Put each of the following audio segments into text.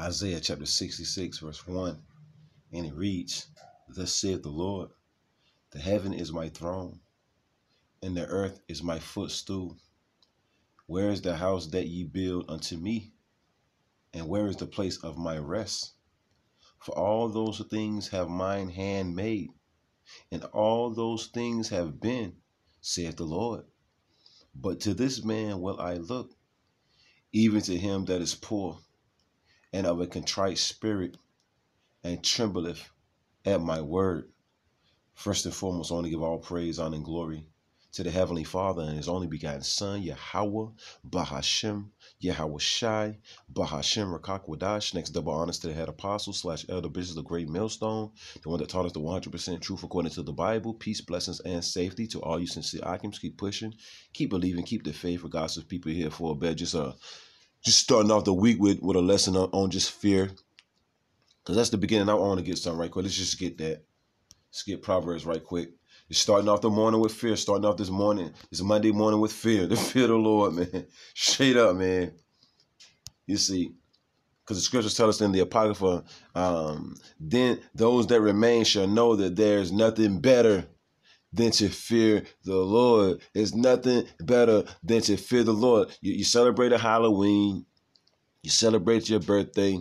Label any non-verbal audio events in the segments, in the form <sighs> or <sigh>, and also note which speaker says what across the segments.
Speaker 1: Isaiah chapter 66, verse 1, and it reads, Thus saith the Lord, The heaven is my throne, and the earth is my footstool. Where is the house that ye build unto me? And where is the place of my rest? For all those things have mine hand made, and all those things have been, saith the Lord. But to this man will I look, even to him that is poor and of a contrite spirit, and trembleth at my word. First and foremost, I want to give all praise, honor, and glory to the Heavenly Father and His only begotten Son, Yahawah, Bahasham, Yahweh Shai, Bahasham Rakakwadash. Next, double honors to the head apostle slash elder bishop, the great millstone, the one that taught us the 100% truth according to the Bible. Peace, blessings, and safety to all you sincere Akims. Keep pushing, keep believing, keep the faith, regardless of people here for a bed. Just uh, just starting off the week with with a lesson on, on just fear, because that's the beginning. I want to get something right quick. Let's just get that. Let's get Proverbs right quick. You're starting off the morning with fear. Starting off this morning, this Monday morning with fear. <laughs> The fear of the Lord, man. <laughs> Straight up, man. You see, because the scriptures tell us in the Apocrypha, um, then those that remain shall know that there's nothing better than to fear the Lord. It's nothing better than to fear the Lord. You, you celebrate a Halloween, you celebrate your birthday,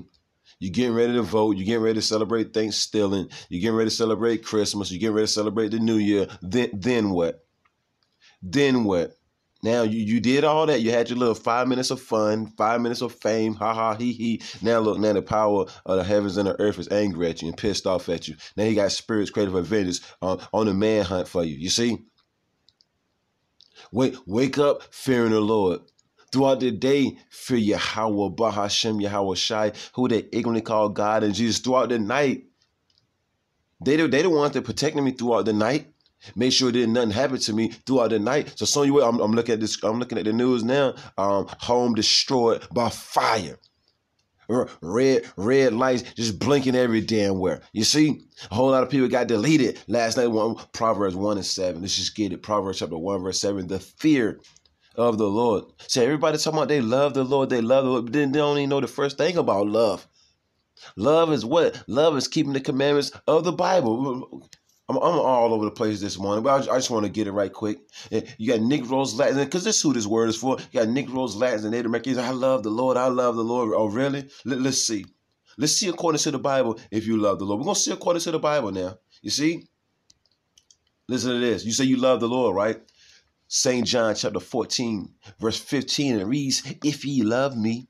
Speaker 1: you're getting ready to vote, you're getting ready to celebrate Thanksgiving, you're getting ready to celebrate Christmas, you're getting ready to celebrate the New Year. Then then what? Then what? Now you, you did all that. You had your little five minutes of fun, five minutes of fame, ha ha he he. Now look, now the power of the heavens and the earth is angry at you and pissed off at you. Now he got spirits creative vengeance on, on the manhunt for you. You see? Wake wake up fearing the Lord. Throughout the day, fear Yahawah, Bahasham, Yahweh Shai, who they ignorantly call God and Jesus. Throughout the night, they the, they the ones that protected me throughout the night. Make sure didn't nothing happen to me throughout the night. So some you I'm, I'm looking at this. I'm looking at the news now. Um, home destroyed by fire. Red red lights just blinking every damn where. You see, a whole lot of people got deleted last night. One Proverbs one and seven. Let's just get it. Proverbs chapter one verse seven. The fear of the Lord. See, everybody talking about they love the Lord. They love the Lord, but then they don't even know the first thing about love. Love is what? Love is keeping the commandments of the Bible. I'm, I'm all over the place this morning, but I just, I just want to get it right quick. Eh, you got Negroes, Latins, because this is who this word is for. You got Negroes, Latins, and Native Americans. I love the Lord. I love the Lord. Oh, really? Let, let's see. Let's see according to the Bible if you love the Lord. We're going to see according to the Bible now. You see? Listen to this. You say you love the Lord, right? St. John chapter 14, verse 15, it reads, If ye love me,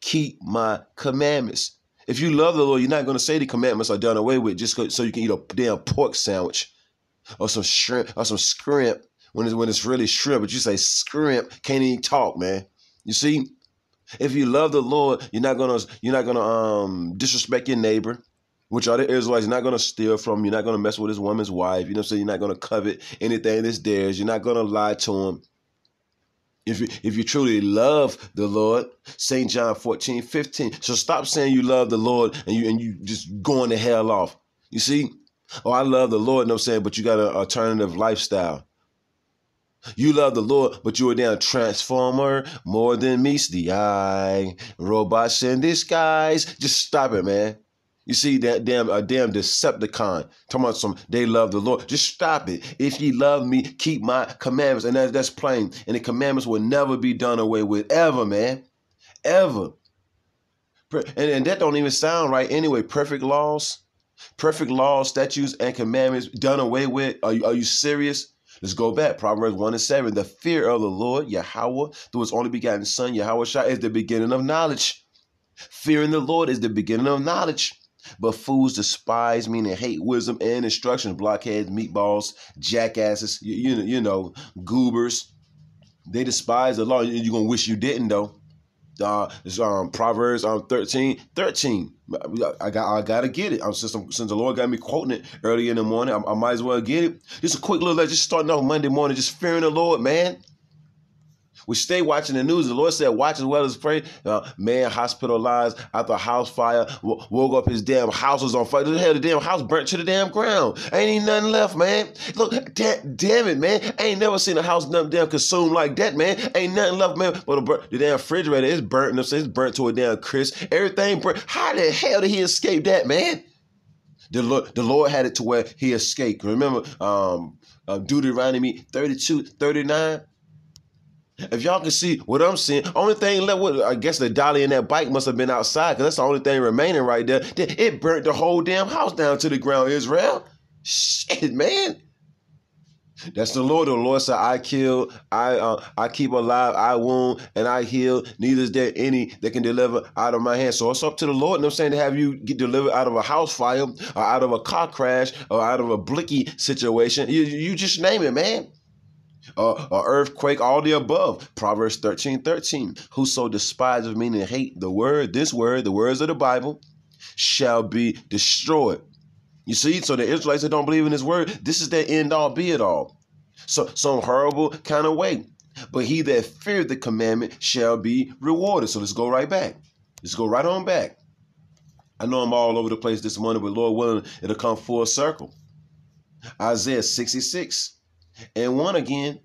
Speaker 1: keep my commandments. If you love the Lord, you're not going to say the commandments are done away with just so you can eat a damn pork sandwich or some shrimp or some scrimp when it's when it's really shrimp, but you say scrimp, can't even talk, man. You see, if you love the Lord, you're not gonna you're not gonna um disrespect your neighbor, which are the Israelites. You're not gonna steal from. You're not gonna mess with his woman's wife. You know saying? You're not gonna covet anything that's theirs. You're not gonna lie to him. If you, if you truly love the Lord, St. John 14, 15. So stop saying you love the Lord and you and you just going to hell off. You see? Oh, I love the Lord, you know I'm saying, but you got an alternative lifestyle. You love the Lord, but you're a damn transformer more than meets the eye. Robots in disguise. Just stop it, man. You see that damn a damn Decepticon talking about some they love the Lord. Just stop it. If ye love me, keep my commandments, and that, that's plain. And the commandments will never be done away with ever, man, ever. And, and that don't even sound right anyway. Perfect laws, perfect laws, statutes, and commandments done away with. Are you are you serious? Let's go back. Proverbs 1 and 7. The fear of the Lord, Yahawah, through his only begotten Son, Yahawashi, is the beginning of knowledge. Fearing the Lord is the beginning of knowledge. But fools despise, meaning hate wisdom and instruction. Blockheads, meatballs, jackasses, you, you, know, you know, goobers. They despise the law. You're going to wish you didn't, though. Uh, it's um, Proverbs um, 13, 13. I got, I gotta get it. I'm, since, I'm, since the Lord got me quoting it early in the morning, I, I might as well get it. Just a quick little, just starting off Monday morning, just fearing the Lord, man. We stay watching the news. The Lord said, watch as well as pray. Uh, man hospitalized after house fire. W- woke up his damn house was on fire. The hell, the damn house burnt to the damn ground. Ain't even nothing left, man. Look, da- damn it, man. ain't never seen a house damn, damn consumed like that, man. Ain't nothing left, man. But the, the damn refrigerator is burnt. It's burnt to a damn crisp. Everything burnt. How the hell did he escape that, man? The Lord, the Lord had it to where he escaped. Remember, um, uh, Deuteronomy 32, 39. If y'all can see what I'm seeing, only thing left with I guess the dolly and that bike must have been outside because that's the only thing remaining right there. It burnt the whole damn house down to the ground, Israel. Shit, man. That's the Lord. The Lord said, "I kill, I uh, I keep alive, I wound, and I heal. Neither is there any that can deliver out of my hand." So it's up to the Lord. And I'm saying to have you get delivered out of a house fire, or out of a car crash, or out of a blicky situation. You you just name it, man. Uh, or earthquake, all the above. Proverbs 13, 13. Whoso despises, meaning hate the word, this word, the words of the Bible, shall be destroyed. You see, so the Israelites that don't believe in his word, this is their end all be it all. So some horrible kind of way. But he that feared the commandment shall be rewarded. So let's go right back. Let's go right on back. I know I'm all over the place this morning, but Lord willing, it'll come full circle. Isaiah 66 and 1 again.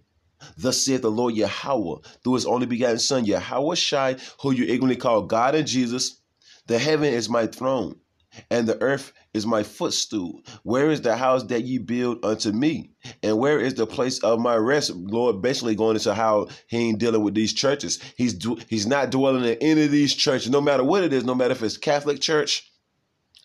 Speaker 1: Thus saith the Lord Yahawah, through his only begotten Son, Yahawashi, who you ignorantly call God and Jesus. The heaven is my throne, and the earth is my footstool. Where is the house that ye build unto me? And where is the place of my rest? Lord basically going into how he ain't dealing with these churches. He's he's not dwelling in any of these churches, no matter what it is, no matter if it's Catholic Church,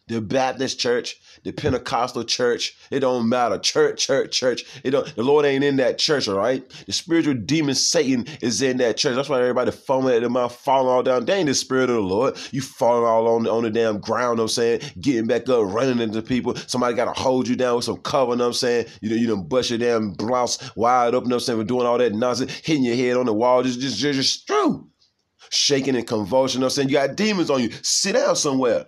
Speaker 1: the Baptist church, the Pentecostal church, it don't matter. Church, church, church. It don't, the Lord ain't in that church, all right? The spiritual demon Satan is in that church. That's why everybody foaming at the mouth, falling all down. They ain't the spirit of the Lord. You falling all on, on the damn ground, know what I'm saying? Getting back up, running into people. Somebody got to hold you down with some cover, know what I'm saying? You know, you done bust your damn blouse wide open, know what I'm saying? Doing all that nonsense, hitting your head on the wall, just, just, just, just true. Shaking in convulsion, know what I'm saying? You got demons on you. Sit down somewhere.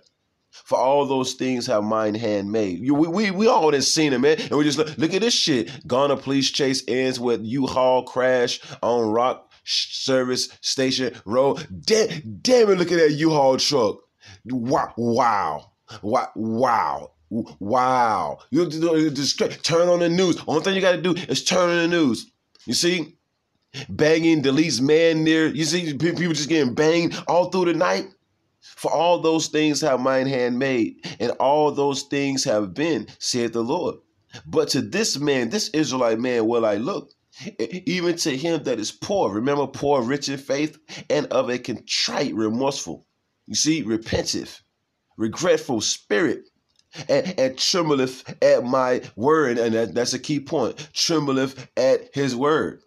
Speaker 1: For all those things have mine hand made. We, we, we all done seen it, man. And we just look, look at this shit. Garner police chase ends with U-Haul crash on Rock Service Station Road. Damn, damn it, look at that U-Haul truck. Wow. Wow. Wow. Wow. Wow. You just turn on the news. Only thing you got to do is turn on the news. You see? Banging deletes man near. You see people just getting banged all through the night. For all those things have mine hand made, and all those things have been, said the Lord. But to this man, this Israelite man, will I look, even to him that is poor. Remember, poor, rich in faith, and of a contrite, remorseful. You see, repentive, regretful spirit. And, and trembleth at my word, and that, that's a key point. Trembleth at his word.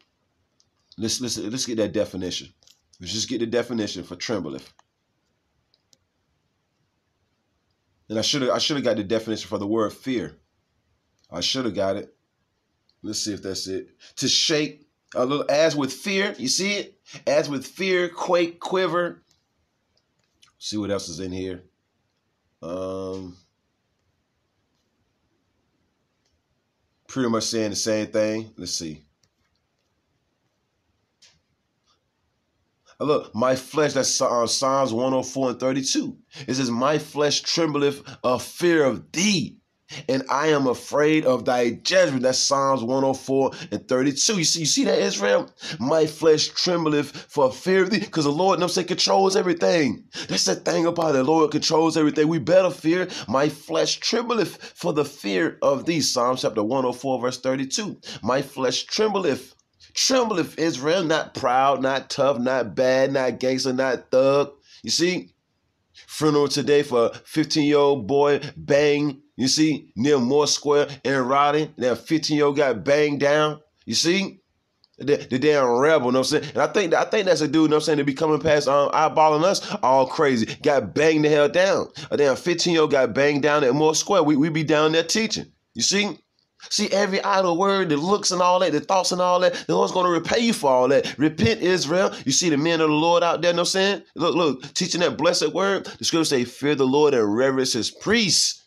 Speaker 1: Let's let's let's get that definition. Let's just get the definition for trembleth. And I should have I should have got the definition for the word fear. I should have got it. Let's see if that's it. To shake a little as with fear, you see it? As with fear, quake, quiver. See what else is in here. Um pretty much saying the same thing. Let's see. Look, my flesh, that's uh, Psalms 104 and 32. It says, My flesh trembleth of fear of thee, and I am afraid of thy judgment. That's Psalms 104 and 32. You see, you see that, Israel? My flesh trembleth for fear of thee, because the Lord, I'm saying, controls everything. That's the thing about it. The Lord controls everything. We better fear. My flesh trembleth for the fear of thee. Psalms chapter 104, verse 32. My flesh trembleth Tremble if Israel, not proud, not tough, not bad, not gangster, not thug. You see? Funeral today for a 15 year old boy, bang. You see? Near Moore Square in Raleigh. That 15 year old got banged down. You see? The, the damn rebel, you know what I'm saying? And I think I think that's a dude, you know what I'm saying, to be coming past um, eyeballing us all crazy. Got banged the hell down. A damn 15 year old got banged down at Moore Square. We, we be down there teaching. You see? See, every idle word, the looks and all that, the thoughts and all that, the Lord's going to repay you for all that. Repent, Israel. You see the men of the Lord out there, I'm saying? Look, look, teaching that blessed word. The scripture say, fear the Lord and reverence his priests.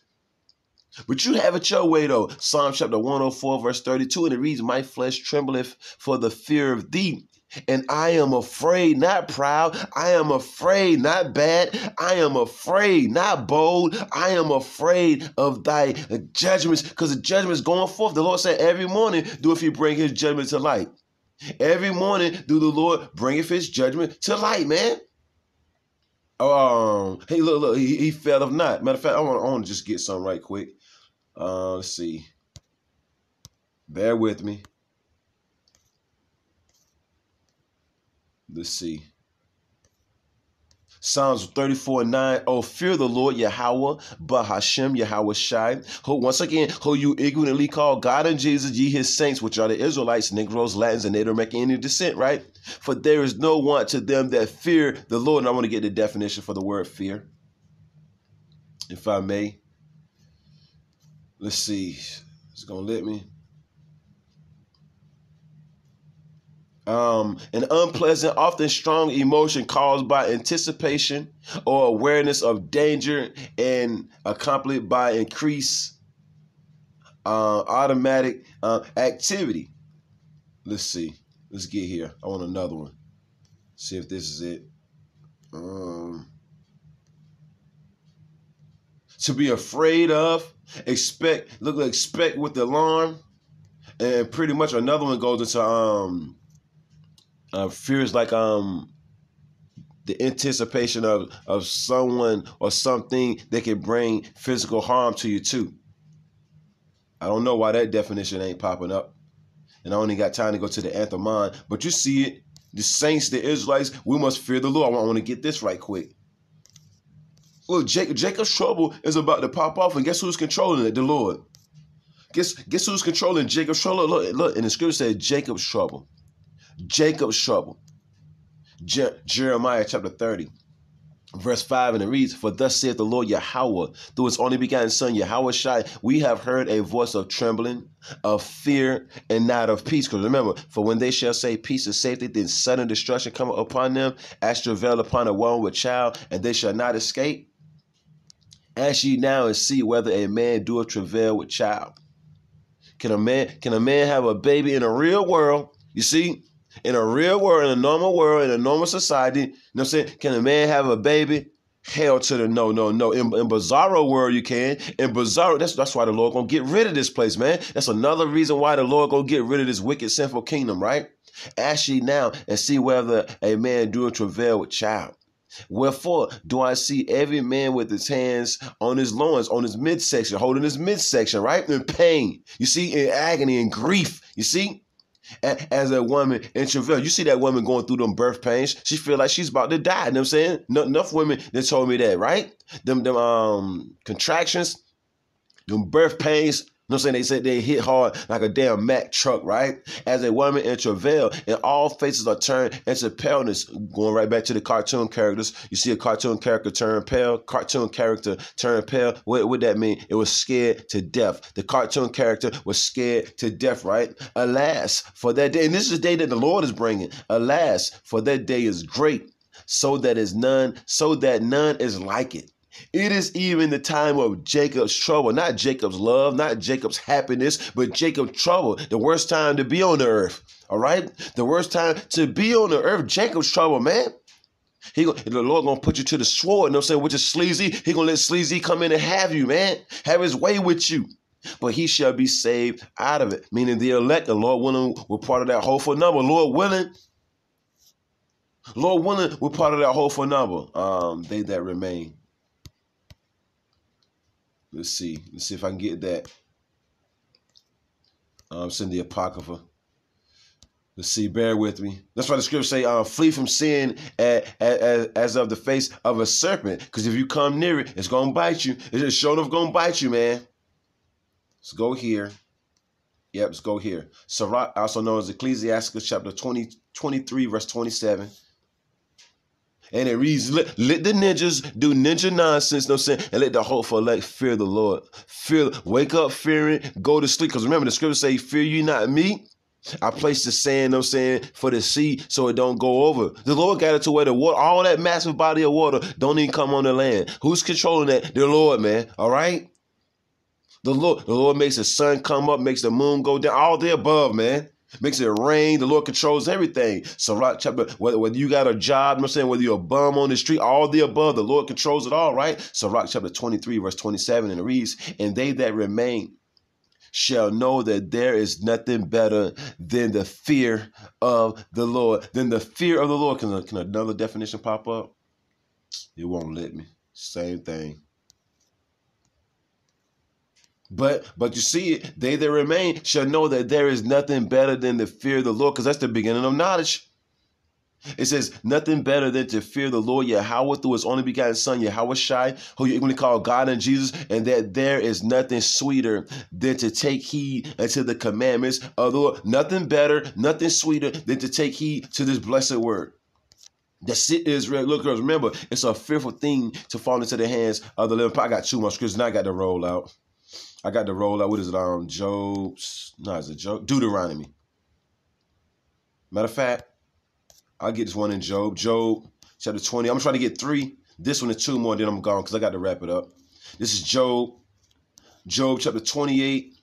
Speaker 1: But you have it your way, though. Psalm chapter 104, verse 32, and it reads, My flesh trembleth for the fear of thee, And I am afraid, not proud. I am afraid, not bad. I am afraid, not bold. I am afraid of thy judgments because the judgment is going forth. The Lord said, Every morning do if he bring his judgment to light. Every morning do the Lord bring his judgment to light, man. Um, hey, look, look, he, he fell of not. Matter of fact, I want, I want to just get some right quick. Uh, let's see. Bear with me. Let's see. Psalms 34 9. Oh, fear the Lord Yahawah, but Hashem Yahawashi. Who once again, who you ignorantly call God and Jesus, ye his saints, which are the Israelites, Negroes, Latins, and they don't make any descent, right? For there is no want to them that fear the Lord. And I want to get the definition for the word fear. If I may. Let's see. It's gonna let me. Um, an unpleasant, often strong emotion caused by anticipation or awareness of danger and accompanied by increased uh, automatic uh, activity. Let's see. Let's get here. I want another one. See if this is it. Um, to be afraid of, expect, look, expect with alarm, and pretty much another one goes into um uh, fear is like um the anticipation of of someone or something that can bring physical harm to you too. I don't know why that definition ain't popping up. And I only got time to go to the anthem Anthemon, but you see it. The saints, the Israelites, we must fear the Lord. I want to get this right quick. Look, Jacob, Jacob's trouble is about to pop off, and guess who's controlling it? The Lord. Guess guess who's controlling Jacob's trouble? Look, look, and the scripture said Jacob's trouble. Jacob's trouble. Je- Jeremiah chapter 30, verse 5, and it reads, For thus saith the Lord Yahawah, through his only begotten Son, Yahawashi, we have heard a voice of trembling, of fear, and not of peace. Because remember, for when they shall say peace and safety, then sudden destruction come upon them, as travail upon a woman with child, and they shall not escape. Ask ye now and see whether a man doeth travail with child. Can a man can a man have a baby in a real world? You see, in a real world, in a normal world, in a normal society, you know what I'm saying? Can a man have a baby? Hell to the no, no, no. In, in Bizarro world, you can. In Bizarro, that's that's why the Lord gonna get rid of this place, man. That's another reason why the Lord gonna get rid of this wicked, sinful kingdom, right? Ask ye now and see whether a man do a travail with child. Wherefore do I see every man with his hands on his loins, on his midsection, holding his midsection, right? In pain. You see, in agony and grief. You see? As a woman in travail. You see that woman going through them birth pains. She feel like she's about to die. You know what I'm saying? No, enough women that told me that, right? Them them um contractions, them birth pains, know what I'm saying? They said they hit hard like a damn Mack truck, right? As a woman in travail, and all faces are turned into paleness. Going right back to the cartoon characters, you see a cartoon character turn pale, cartoon character turn pale. What would that mean? It was scared to death. The cartoon character was scared to death, right? Alas, for that day, and this is the day that the Lord is bringing. Alas, for that day is great, so that is none, so that none is like it. It is even the time of Jacob's trouble, not Jacob's love, not Jacob's happiness, but Jacob's trouble. The worst time to be on the earth. All right? The worst time to be on the earth, Jacob's trouble, man. He the Lord gonna put you to the sword, you know what I'm saying, which is sleazy. He gonna let sleazy come in and have you, man. Have his way with you. But he shall be saved out of it. Meaning the elect, the Lord willing, we're part of that hopeful number. Lord willing, Lord willing, we're part of that hopeful number. Um, they that remain. Let's see. Let's see if I can get that. Um, send the Apocrypha. Let's see, bear with me. That's why the scripture say, uh, flee from sin as, as, of the face of a serpent. Because if you come near it, it's going to bite you. It's just enough going to bite you, man. Let's go here. Yep, let's go here. Sirach, also known as Ecclesiasticus chapter 20, 23, verse 27 and it reads, let, let, the ninjas do ninja nonsense, no saying, and let the hopeful elect fear the Lord. Fear, wake up fearing, go to sleep. Because remember, the scripture say, fear you not me. I placed the sand, I'm saying, for the sea so it don't go over. The Lord got it to where the water, all that massive body of water don't even come on the land. Who's controlling that? The Lord, man. All right? The Lord, the Lord makes the sun come up, makes the moon go down, all the above, man. Makes it rain. The Lord controls everything. Sirach chapter, whether, whether you got a job, I'm saying whether you're a bum on the street, all the above, the Lord controls it all, right? Sirach chapter 23, verse 27, and it reads, And they that remain shall know that there is nothing better than the fear of the Lord. Than the fear of the Lord. Can, can another definition pop up? It won't let me. Same thing. But but you see they that remain shall know that there is nothing better than the fear of the Lord, because that's the beginning of knowledge. It says, nothing better than to fear the Lord Yahawah through his only begotten Son, Yahawashi, who you equally call God and Jesus, and that there is nothing sweeter than to take heed unto the commandments of the Lord. Nothing better, nothing sweeter than to take heed to this blessed word. That's it, Israel. Look, girls, remember, it's a fearful thing to fall into the hands of the living. I got two more scriptures, and I got to roll out. I got to roll out. What is it? Um, Job's. No, it's a joke. Deuteronomy. Matter of fact, I'll get this one in Job. Job chapter 20. I'm trying to get three. This one is two more, then I'm gone because I got to wrap it up. This is Job. Job chapter 28.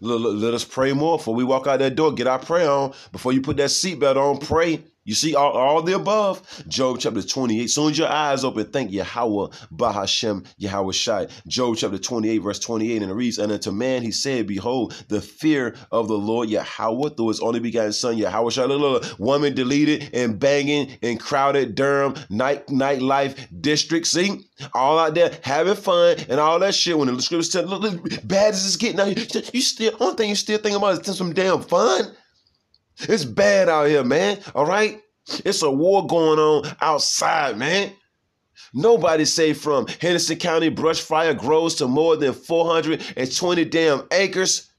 Speaker 1: Let us pray more before we walk out that door. Get our prayer on. Before you put that seatbelt on, pray. You see all, all the above. Job chapter 28. Soon as your eyes open, thank Yahawah, Bahasham, Yahweh Shai. Job chapter 28, verse 28, and it reads, And unto man he said, Behold, the fear of the Lord Yahawah through his only begotten son, Yahawashi. Look, look, look. Woman deleted and banging in crowded Durham night nightlife district. See? All out there having fun and all that shit. When the scriptures tell, look, look, bad as it's getting out, you still, only thing you still think about is some damn fun. It's bad out here, man. All right? It's a war going on outside, man. Nobody's safe from Henderson County brush fire grows to more than 420 damn acres.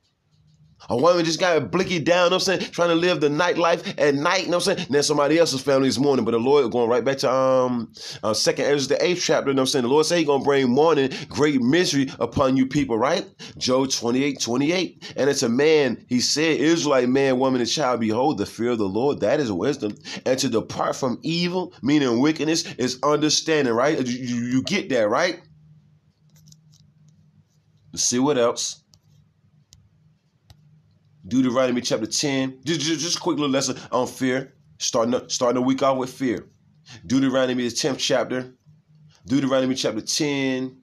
Speaker 1: A woman just got a blicky down, you know I'm saying, trying to live the nightlife at night, you know what I'm saying? Then somebody else's family is mourning, But the Lord going right back to um uh, second Ezra, the eighth chapter, you know what I'm saying? The Lord say he gonna bring morning great misery upon you people, right? Job 28, 28. And it's a man, he said, Israelite man, woman, and child, behold, the fear of the Lord, that is wisdom. And to depart from evil, meaning wickedness, is understanding, right? You, you, you get that, right? Let's see what else. Deuteronomy chapter 10. Just, just, just a quick little lesson on fear. Starting starting the week off with fear. Deuteronomy the 10th chapter. Deuteronomy chapter 10,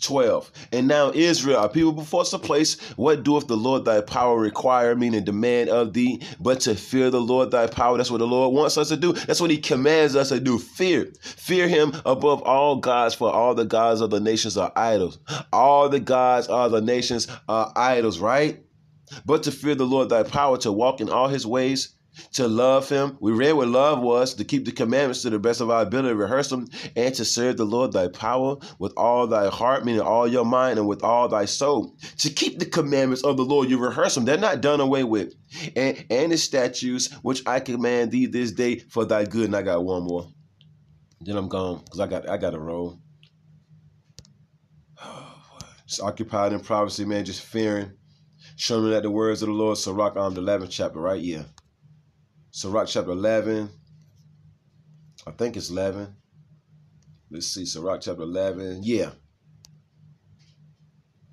Speaker 1: 12. And now Israel, people before us a place, what doeth the Lord thy power require, meaning demand of thee, but to fear the Lord thy power. That's what the Lord wants us to do. That's what he commands us to do. Fear. Fear him above all gods, for all the gods of the nations are idols. All the gods of the nations are idols, right? But to fear the Lord thy power, to walk in all his ways, to love him. We read what love was, to keep the commandments to the best of our ability, rehearse them, and to serve the Lord thy power with all thy heart, meaning all your mind, and with all thy soul. To keep the commandments of the Lord, you rehearse them. They're not done away with. And, and his statutes, which I command thee this day for thy good. And I got one more. Then I'm gone, because I got I got a roll. <sighs> Just occupied in privacy, man, just fearing Show me that the words of the Lord, Sirach, um, the 11th chapter, right? Yeah. Sirach chapter 11. I think it's 11. Let's see, Sirach chapter 11. Yeah.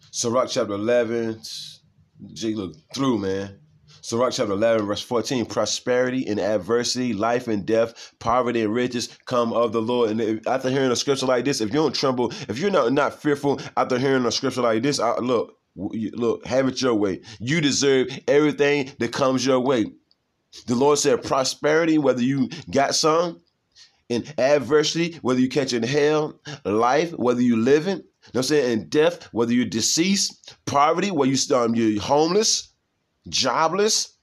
Speaker 1: Sirach chapter 11. G, look through, man. Sirach chapter 11, verse 14 prosperity and adversity, life and death, poverty and riches come of the Lord. And if, after hearing a scripture like this, if you don't tremble, if you're not, not fearful after hearing a scripture like this, I, look, Look, have it your way. You deserve everything that comes your way. The Lord said prosperity, whether you got some, in adversity, whether you catch in hell, life, whether you living, you know I'm saying, in death, whether you're deceased, poverty, whether you um, you're homeless, jobless,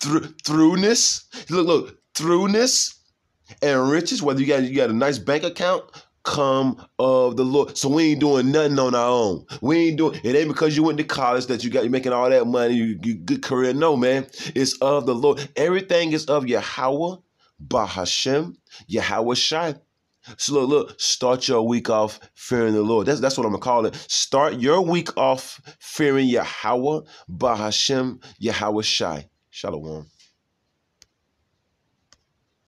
Speaker 1: through throughness. Look, look, throughness and riches, whether you got you got a nice bank account, come of the Lord. So we ain't doing nothing on our own. We ain't doing it ain't because you went to college that you got you making all that money, you, you good career. No, man. It's of the Lord. Everything is of Yahawah, Bahasham, Yahweh Shai. So look, look, start your week off fearing the Lord. That's that's what I'm gonna call it. Start your week off fearing Yahawah, Bahasham, Yahweh Shai. Shalom.